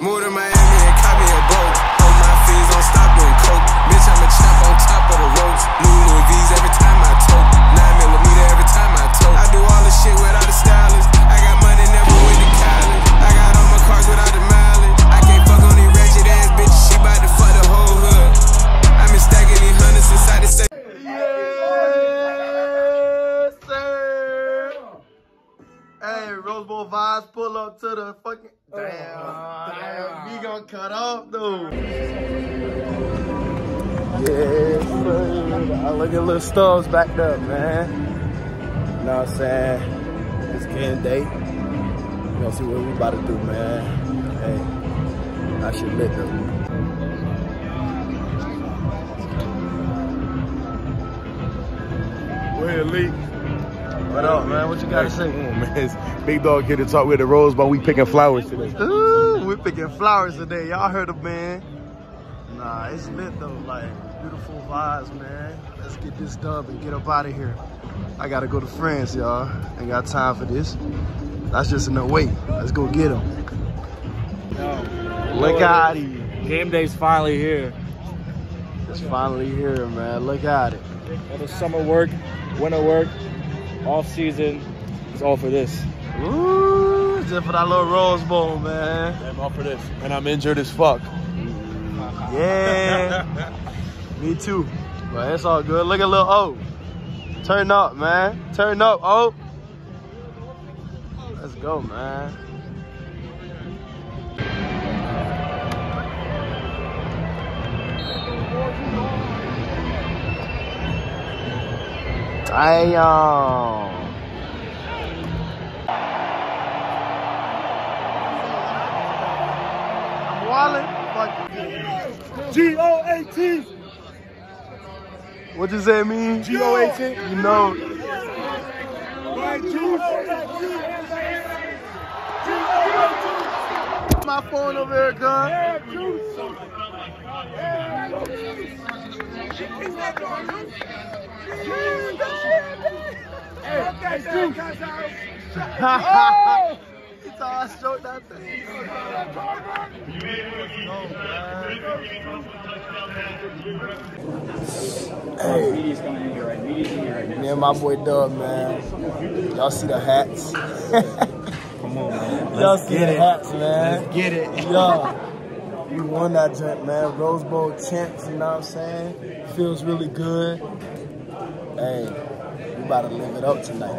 Moved to Miami Hey, vibes pull up to the fucking. Oh, damn, damn, we gonna cut off though. Yes, sir. I look at little stars backed up, man. You know what I'm saying? It's game day. We gonna see what we about to do, man. Hey, I should lit though. Go ahead, Lee. What up, man? What you gotta say? Come on, man. It's Big Dog here to talk with the Rose Bowl. We picking flowers today. Ooh, we picking flowers today. Y'all heard of man? Nah, it's lit though. Like beautiful vibes, man. Let's get this dub and get up out of here. I gotta go to France, y'all. Ain't got time for this. That's just enough way. Let's go get them. Look at it. Game day's finally here. It's finally here, man. Look at it. All the summer work, winter work, off season, it's all for this. Ooh, just for that little Rose Bowl, man. I'm all for this. And I'm injured as fuck. Yeah. Me too. But it's all good. Look at little O. Turn up, man. Turn up, O. Let's go, man. Damn. I'm wildin'. G-O-A-T. What does that mean? G-O-A-T. You know. My phone over here, gun. He thought I that thing. Me and my boy Dub, man. Y'all see the hats? Come on, man. Y'all see the hats, man. Get it. Yo, we won that joint, man. Rose Bowl champs, you know what I'm saying? Feels really good. Hey, we about to live it up tonight.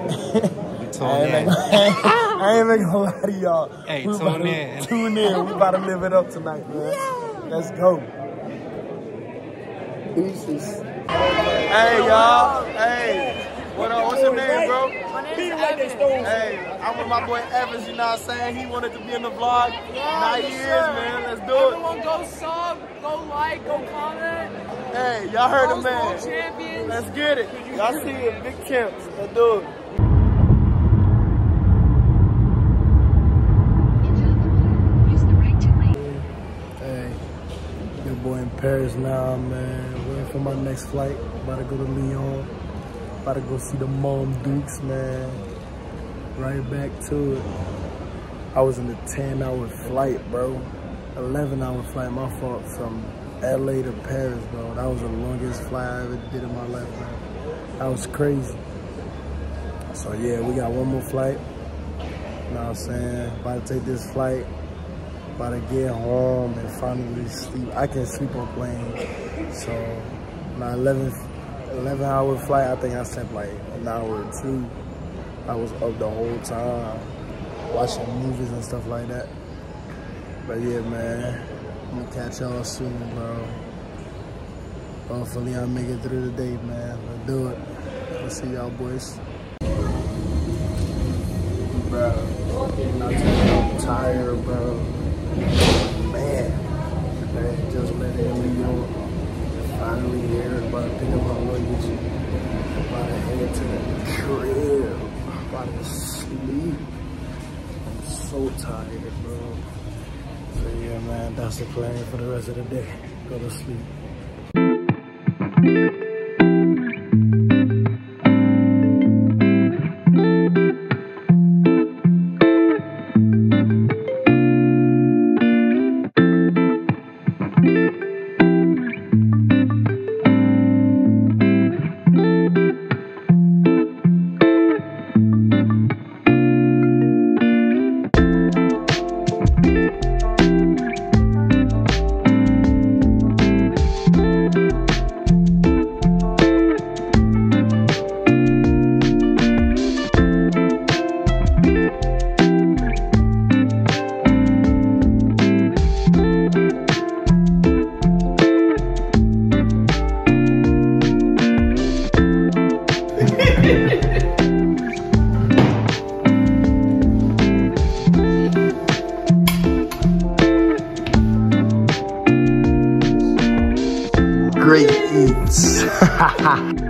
I ain't, in. gonna, I ain't even gonna lie to y'all. Hey, we tune about to, in. Tune in. We about to live it up tonight, man. Let's go. Deuces. Hey, y'all. Hey. What up? What's your name, bro? Hey, I'm with my boy Evans, you know what I'm saying? He wanted to be in the vlog. Yeah, now he is, man. Let's do it. Everyone go sub, go like, go comment. Hey, y'all heard the Rose Bowl man. champions. Let's get it. Y'all see it, big champs. Let's do it. Hey, your boy in Paris now, man. Waiting for my next flight. About to go to Lyon. About to go see the Mom Dukes, man. Right back to it. I was in a 10 hour flight, bro. 11 hour flight, my fault, from LA to Paris, bro. That was the longest flight I ever did in my life, man. That was crazy. So yeah, we got one more flight. You know what I'm saying? About to take this flight. About to get home and finally sleep. I can sleep on plane. So my 11, 11 hour flight, I think I slept like an hour or two. I was up the whole time watching movies and stuff like that. But yeah, man, I'm gonna catch y'all soon, bro. Hopefully I make it through the day, man. Let's do it. Let's see y'all boys. Bro, I'm tired, bro. Man, man, just let it York. Finally here, about to pick up. To the crib. About to sleep. I'm so tired, bro. So yeah, man, that's the plan for the rest of the day. Go to sleep. great eats.